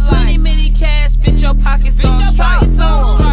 life. Plenty many cash, bitch, your pockets bitch, on your pockets on.